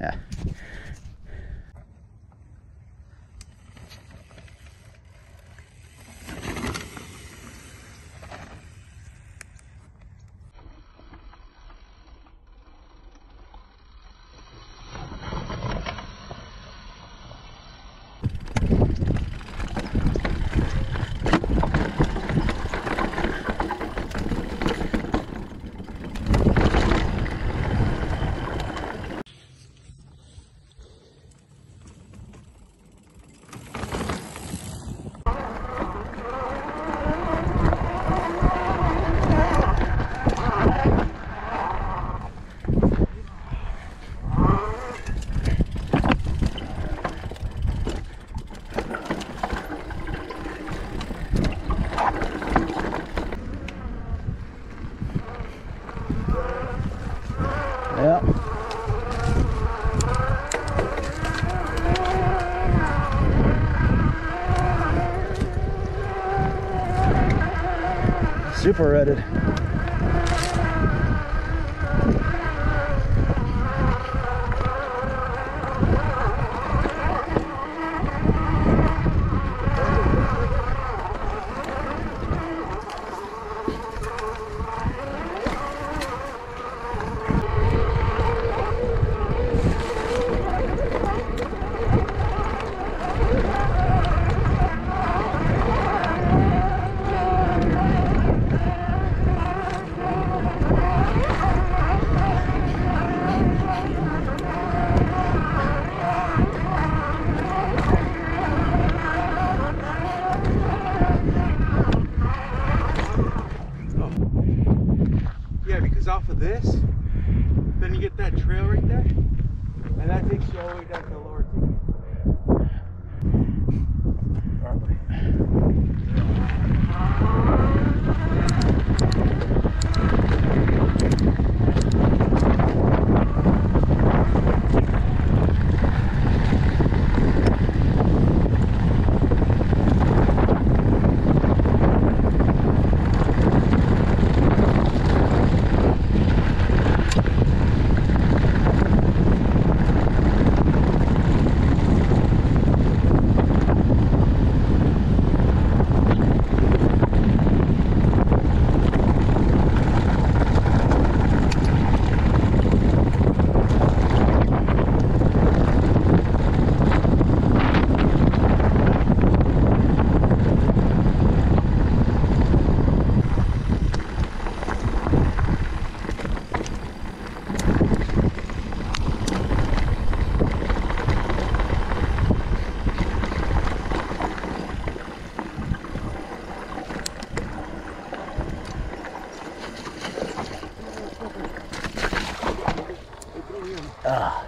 Yeah. Yeah. Super redded. Yeah, because off of this, then you get that trail right there, and that takes you all the way down to the lower 아!